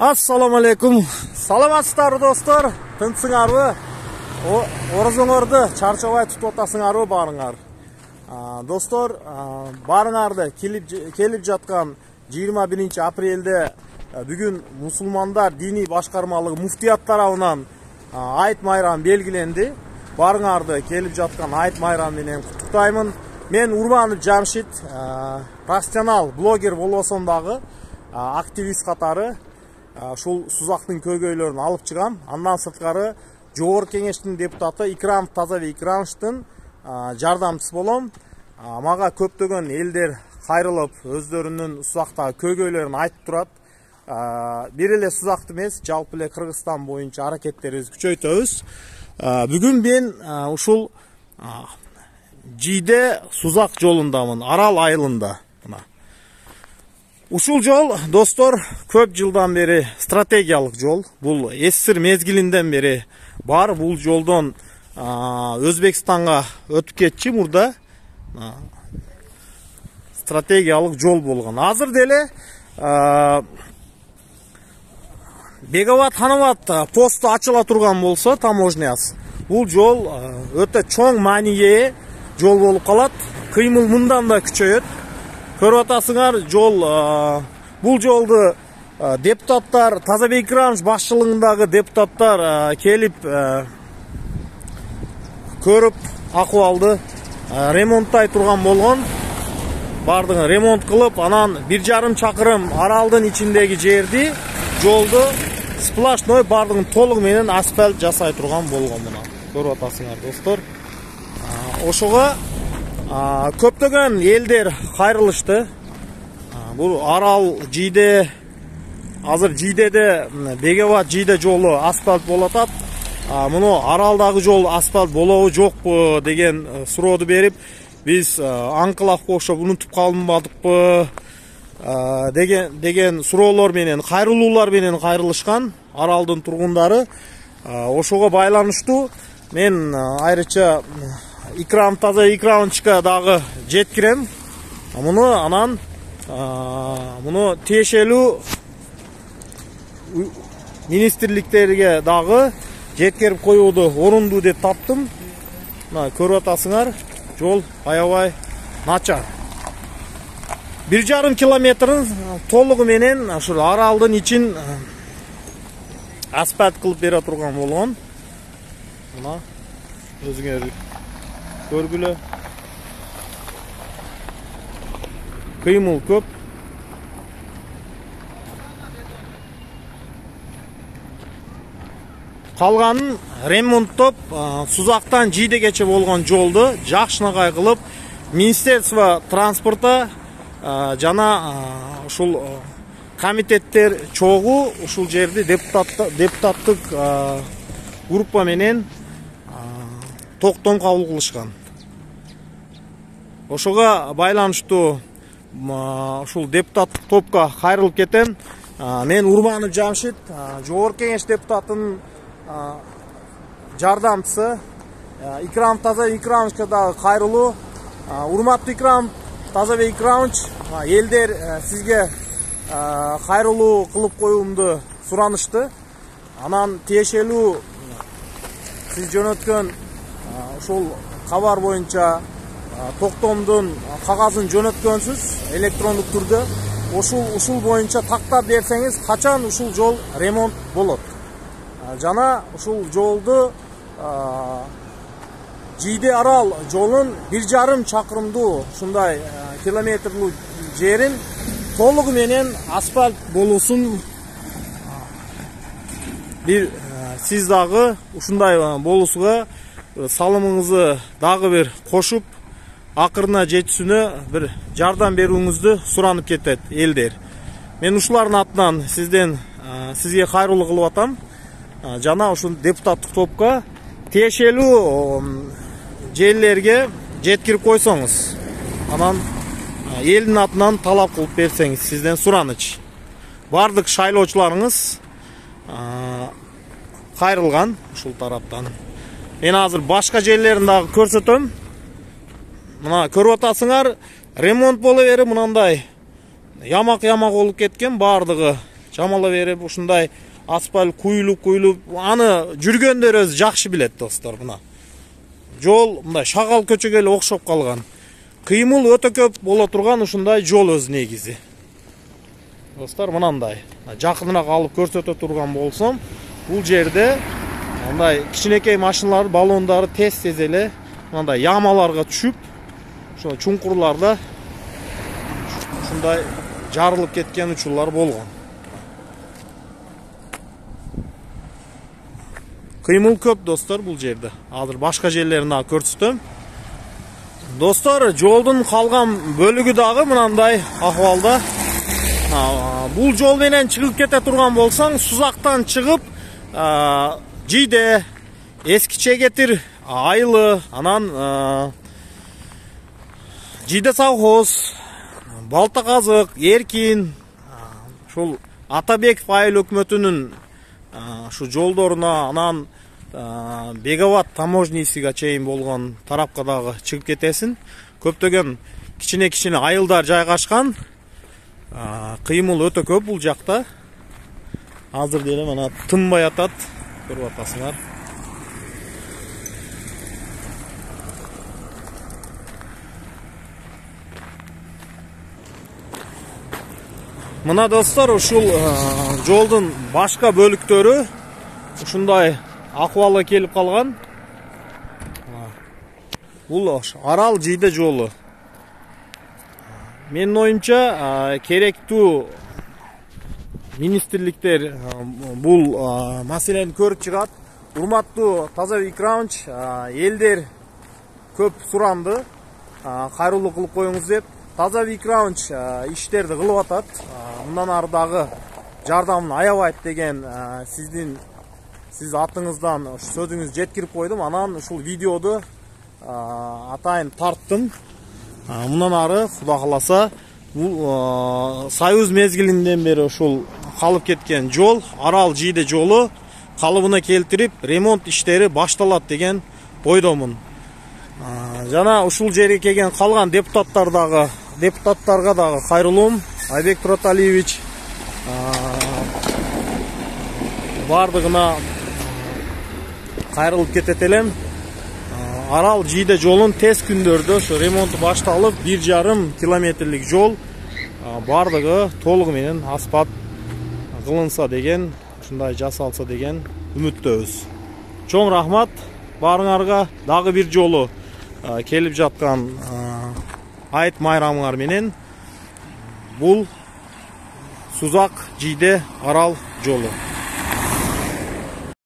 ассалауму алейкум. Саламатсыздарбы достор тынчсыңарбы орозоңорду чарчабай тутуп атасыңарбы баарыңар достор баарыңарды келип жаткан жыйырма биринчи апрелде бүгүн мусулмандар диний башкармалыгы муфтият тарабынан айт майрам белгиленди. Баарыңарды келип жаткан айт майрам менен куттуктаймын мен урманов жамшит профессионал блогер болбосом дагы активист катары. Ушул сузактын көйгөйлөрүн алып чыгам. Андан сырткары жогорку кеңештин депутаты икрамов тазабек икрамовичтин жардамчысы болом. Мага көптөгөн элдер кайрылып өздөрүнүн сузактагы көйгөйлөрүн айтып турат. Бир эле сузакты эмес жалпы эле кыргызстан боюнча аракеттерибизди күчөйтөбүз. Бүгүн мен ушул жийде сузак жолундамын арал айылында. Мына. Ушул жол достор көп жылдан бери стратегиялык жол бул эсир мезгилинден бери бар бул жолдон өзбекстанга өтүп кетчү мурда стратегиялык жол болгон азыр деле беговат ханабат посту ачыла турган болсо таможнясы бул жол өтө чоң мааниге жол болуп калат кыймыл мындан да күчөйөт көрүп атасыңар жол бул жолду депутаттар тазабек икрамович башчылыгындагы депутаттар келип көрүп акыбалды ремонттой турган болгон баардыгын ремонт кылып анан бир жарым чакырым аралдын ичиндеги жерди жолду сплошной баардыгын толугу менен асфальт жасай турган болгон мына. Көрүп атасыңар достор ошого көптөгөн элдер кайрылышты бул арал жийде азыр жийдеде бегебат жийде жолу асфальт болуп атат муну аралдагы жол асфальт болобу жокпу деген сурооду берип биз аңкылавка окшоп унутуп калынбадыкпы? Деген деген суроолор менен кайрылуулар менен кайрылышкан аралдын тургундары. Ошого байланыштуу. Мен айрыкча икрам таза икрамовичке дагы жеткирем муну анан муну тиешелүү министрликтерге дагы жеткирип коюуду орундуу деп таптым мына көрүп атасыңар жол аябай начар бир жарым километрин толугу менен ушул аралдын ичин асфальт кылып бере турган болгон мына өзүңөр көргүлө кыймыл көп калганын ремонттоп сузактан жийдегече болгон жолду жакшынакай кылып министерство транспорта жана ушул комитеттер чогуу ушул жерди депутаттык группа менен токтом кабыл кылышкан ошого байланыштуу ушул депутаттык топко кайрылып кетем. Мен урманов жамшит жогорку кеңеш депутатынын жардамчысы. Икрамов тазабек икрамовичке дагы кайрылуу. Урматтуу икрамов тазабек икрамович элдер сизге кайрылуу кылып коюумду суранышты. Анан тиешелүү сиз жөнөткөн ушул кабар боюнча токтомдун кагазын жөнөткөнсүз электрондук түрдө. Ушул ушул боюнча тактап берсеңиз качан ушул жол ремонт болот? Жана ушул жолду жийде арал жолун бир жарым чакырымдуу ушундай километрлүү жерин толугу менен асфальт болуусун бир сиз дагы ушундай болуусуга салымыңызды дагы бир кошуп акырына жетүүсүнө бир жардам берүүңүздү суранып кетет элдер мен ушулардын атынан сизден сизге кайрылуу кылып атам. Жана ушул депутаттык топко тиешелүү жерлерге жеткирип койсоңуз анан элдин атынан талап кылып берсеңиз сизден сураныч баардык шайлоочуларыңыз кайрылган ушул тараптан. Мен азыр башка жерлерин дагы көрсөтөм мына көрүп атасыңар ремонт боло берип мынандай ямак ямак болуп кеткен баардыгы жамала берип ушундай асфальт куюлуп куюлуп аны жүргөндөр өзү жакшы билет достор мына. Жол мындай шагал көчөгө эле окшоп калган кыймыл өтө көп боло турган ушундай жол өзү негизи достор мынандай. Жакыныраак алып көрсөтө турган болсом бул жерде мындай кичинекей машиналар баллондары тез тез эле мындай ямаларга түшүп ошо чуңкурларда ушундай жарылып кеткен учурлар болгон кыймыл көп достор бул жерде азыр башка жерлерин дагы көрсөтөм достор жолдун калган бөлүгү дагы мынандай акыбалда бул жол менен чыгып кете турган болсоң сузактан чыгып жийде эски чегетир айлы анан жийде совхоз балта казык эркин ушул атабеков айыл өкмөтүнүн ушу жолдоруна анан беговат таможнийсиге чейин болгон тарапка дагы чыгып кетесиң. Көптөгөн кичине кичине айылдар жайгашкан кыймыл өтө көп бул жакта. Азыр деле мына тынбай атат көрүп атасыңар. Мына достор ушул жолдун башка бөлүктөрү ушундай акыбалга келип калган. Бул арал жийде жолу. Менин оюмча керектүү министрликтер бул маселени көрүп чыгат. Урматтуу тазабек икрамович элдер көп суранды. Кайрылуу кылып коюңуз деп. Тазабек икрамович иштерди кылып атат. Мындан ары дагы жардамын аябайт деген сиздин сиз атыңыздан сөзүңүздү жеткирип койдум анан ушул видеоду атайын тарттым мындан ары кудай кааласа бул союз мезгилинен бери ушул калып кеткен жол арал жийде жолу калыбына келтирип ремонт иштери башталат деген ойдомун жана ушул жерге келген калган депутаттар дагы депутаттарга дагы кайрылуум айбек тураталиевич баардыгына кайрылып кетет элем арал жийде жолун тез күндөрдө ошо ремонту башталып бир жарым километрлик жол баардыгы толугу менен асфальт кылынса деген ушундай жасалса деген үмүттөбүз чоң рахмат баарыңарга дагы бир жолу келип жаткан айт майрамыңар менен бул сузак жийде арал жолу